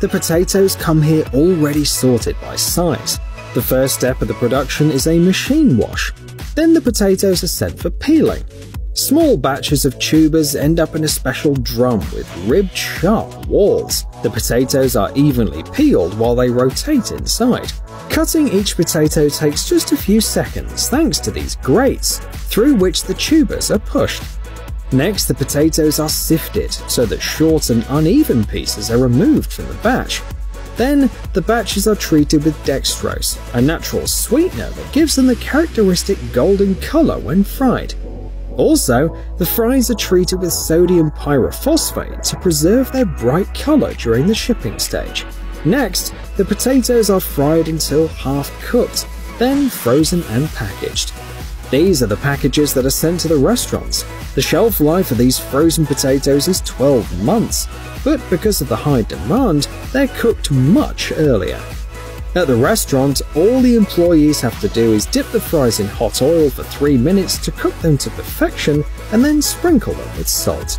the potatoes come here already sorted by size. The first step of the production is a machine wash. Then the potatoes are sent for peeling. Small batches of tubers end up in a special drum with ribbed sharp walls. The potatoes are evenly peeled while they rotate inside. Cutting each potato takes just a few seconds thanks to these grates, through which the tubers are pushed. Next, the potatoes are sifted so that short and uneven pieces are removed from the batch. Then, the batches are treated with dextrose, a natural sweetener that gives them the characteristic golden color when fried. Also, the fries are treated with sodium pyrophosphate to preserve their bright color during the shipping stage. Next, the potatoes are fried until half cooked, then frozen and packaged. These are the packages that are sent to the restaurants. The shelf life of these frozen potatoes is 12 months, but because of the high demand, they're cooked much earlier. At the restaurant, all the employees have to do is dip the fries in hot oil for 3 minutes to cook them to perfection and then sprinkle them with salt.